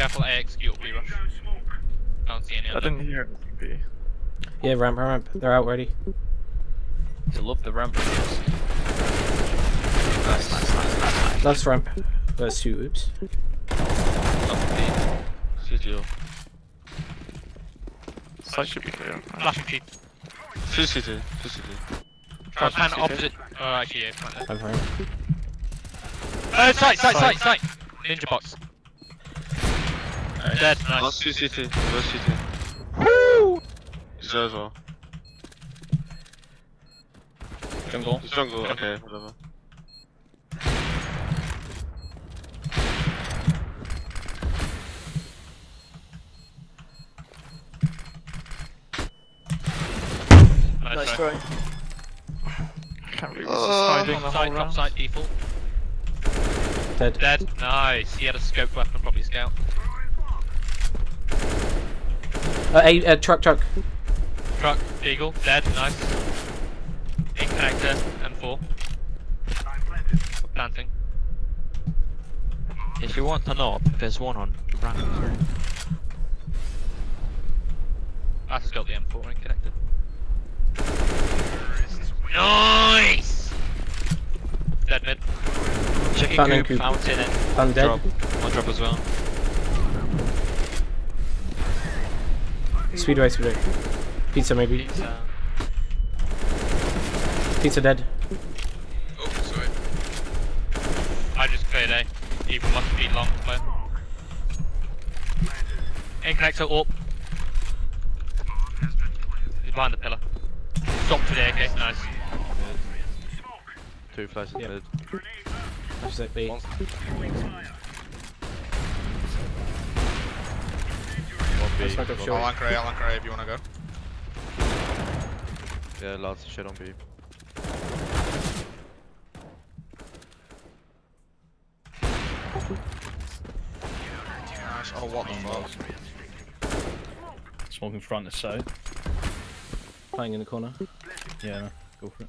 Careful, A execute will be rush. I don't see any I didn't hear anything B. Yeah, ramp, ramp. They're out already. You love the ramp. Nice, nice, nice, nice, nice. Last ramp. There's two. Oops. CGO. Side should be clear. Flashing cheap. Two CT. Two CT. Try and pan opposite. Oh, actually, yeah, fine. I'm fine. Uh, sight, sight, sight, sight! Ninja box. Dead, nice. Last two CT. Last CT. Woo! He's there as well. Jungle. He's jungle. Okay, whatever. Nice, Nice try. try. Can't believe this is Uh, hiding the whole side, top round. side, default. Dead. Dead, nice. He had a scope weapon, probably scout. Uh, a, uh, truck, truck. Truck, eagle, dead, nice. In connector, M4. Planting. If you want an op, there's one on ramp. Ash has got the M4 in connected. Nice! Dead mid. Chicken Fountain coop, coop. fountain, and I'm dead. drop. One drop as well. Speedway, speedway. Pizza maybe. Pizza. Pizza dead. Oh, sorry. I just cleared A. He must be long player. In connector, up. Oh. He's behind the pillar. Stop to the AK, nice. Two flashes Yep. mid. That's it, B. One B. Let's not go one short. I'll oh, anchor A, I'll anchor A if you wanna go. Yeah, lots of shit on B. Nice. Oh, what the fuck? Smoking front is so. Playing in the corner. Yeah, go for it.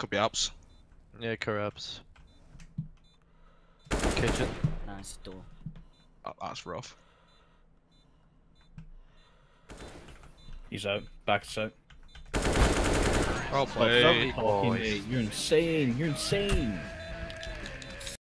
Could be Alps. Yeah, corrupts. Kitchen. Nice door. Oh, that's rough. He's out. Back is out. Oh, played. fucking A, You're insane. You're insane.